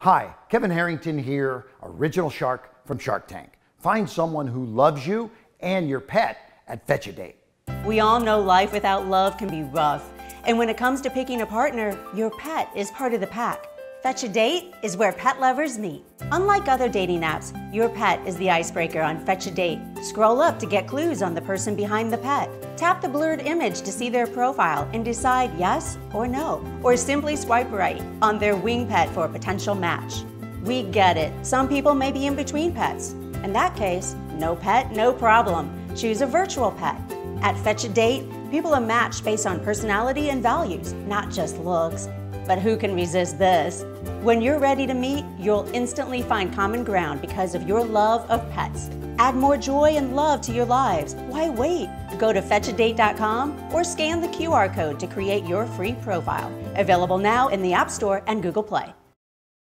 Hi, Kevin Harrington here, original shark from Shark Tank. Find someone who loves you and your pet at FetchaDate. We all know life without love can be rough. And when it comes to picking a partner, your pet is part of the pack. FetchaDate is where pet lovers meet. Unlike other dating apps, your pet is the icebreaker on FetchaDate. Scroll up to get clues on the person behind the pet. Tap the blurred image to see their profile and decide yes or no. Or simply swipe right on their WingPet for a potential match. We get it. Some people may be in between pets. In that case, no pet, no problem. Choose a virtual pet. At FetchaDate, people are matched based on personality and values, not just looks. But who can resist this? When you're ready to meet, you'll instantly find common ground because of your love of pets. Add more joy and love to your lives. Why wait? Go to fetchadate.com or scan the QR code to create your free profile. Available now in the App Store and Google Play.